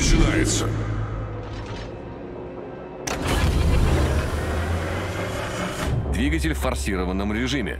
начинается. Двигатель в форсированном режиме.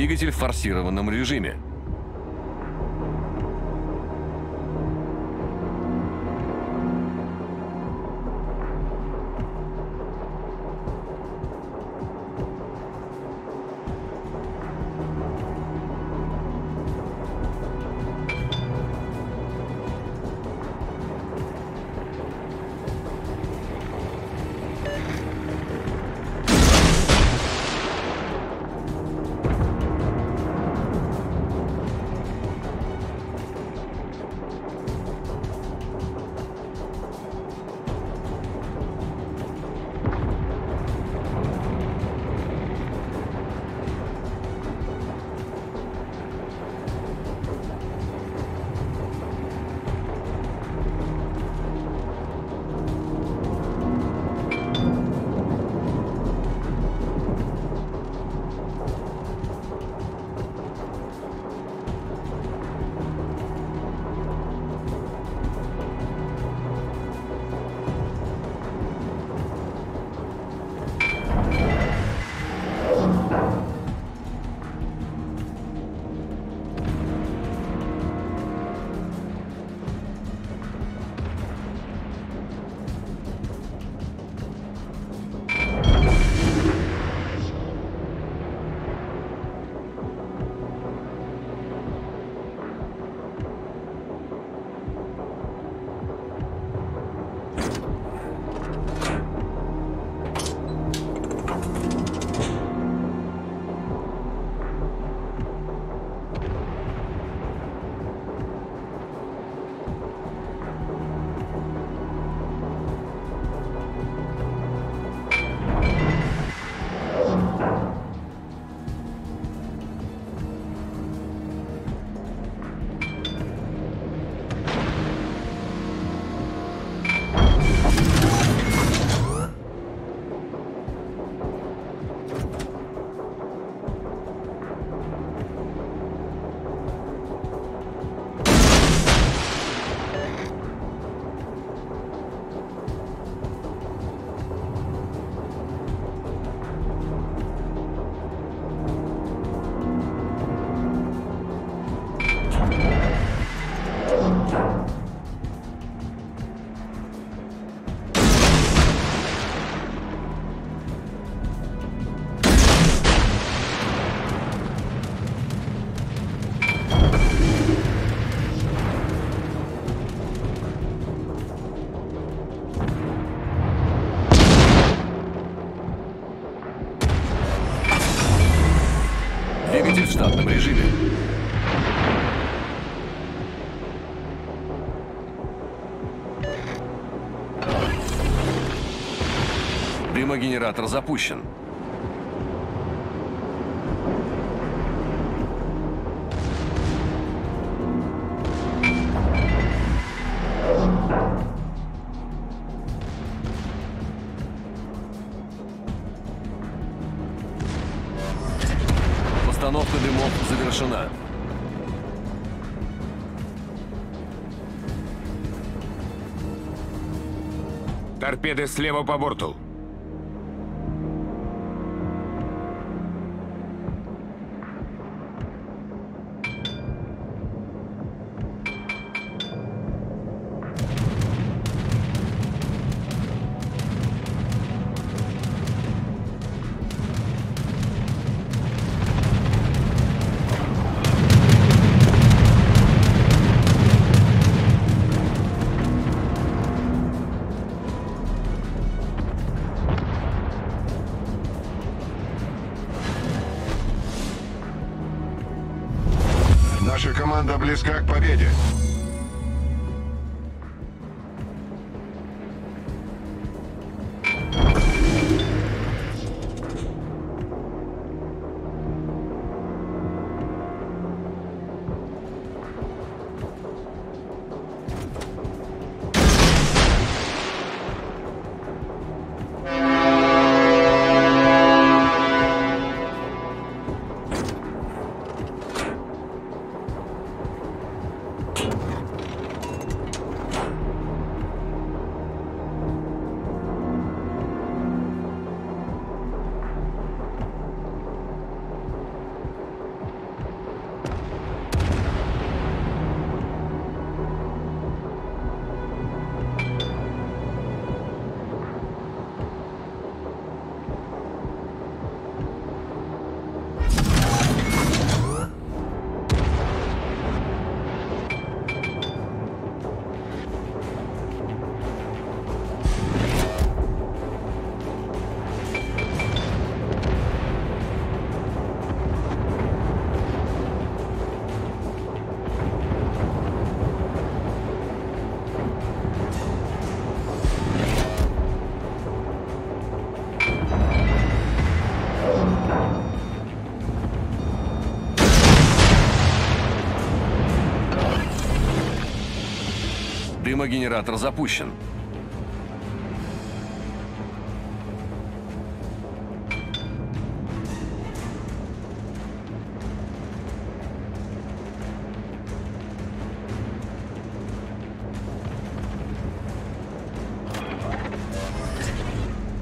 Двигатель в форсированном режиме. Дымогенератор запущен. Постановка дымов завершена. Торпеды слева по борту. Близка к победе. Дымогенератор запущен.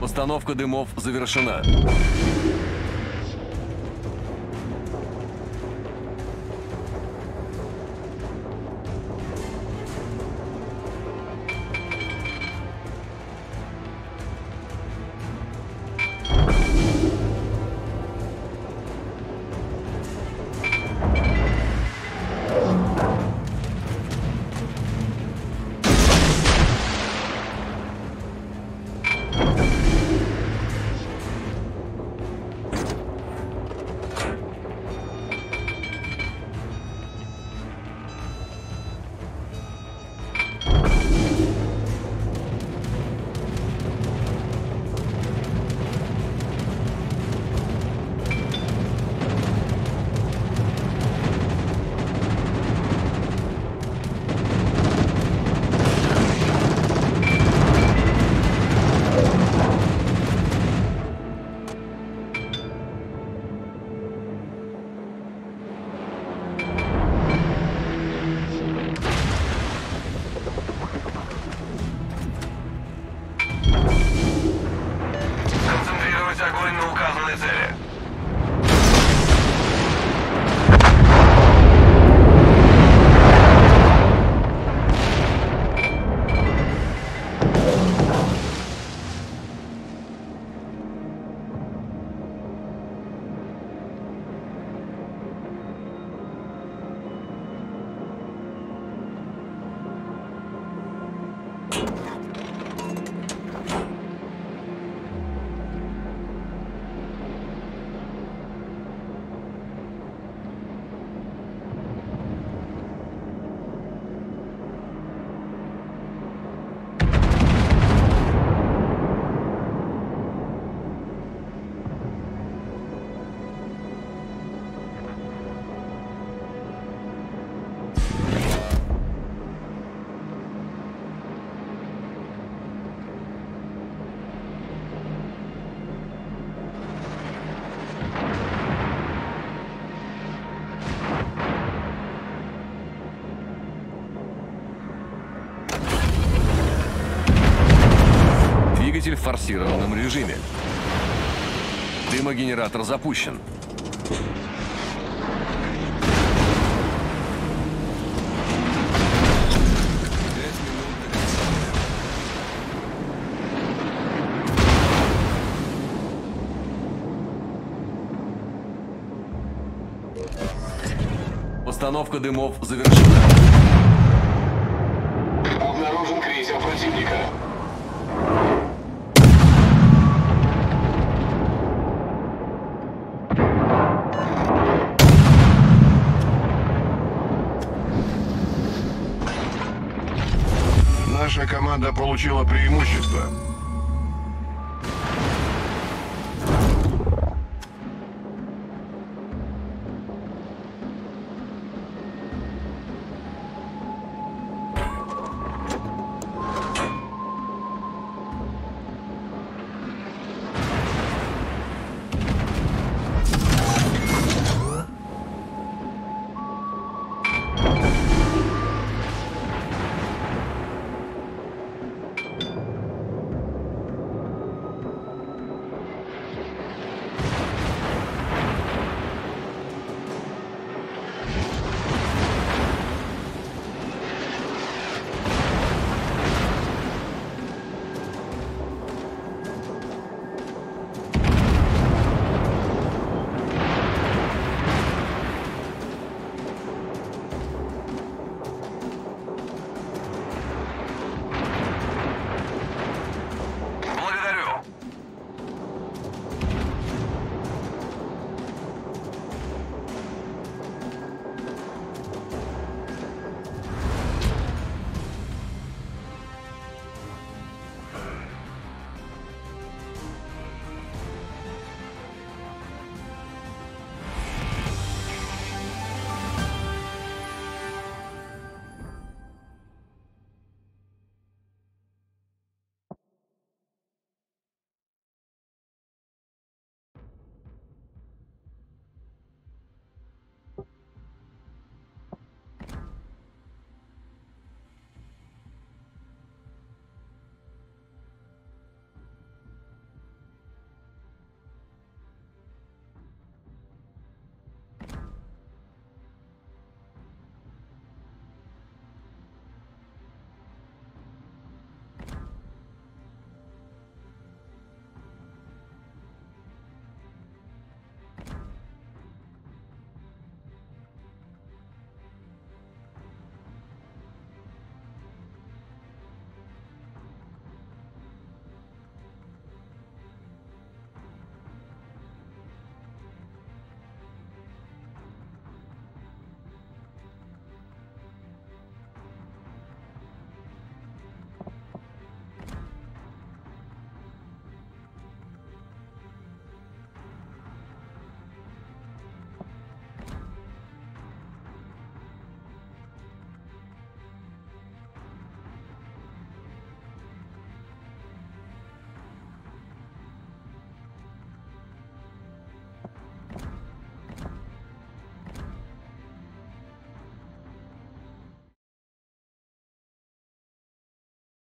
Постановка дымов завершена. В форсированном режиме. Дымогенератор запущен. Постановка дымов завершена. Обнаружен крейсер противника. Команда получила преимущество.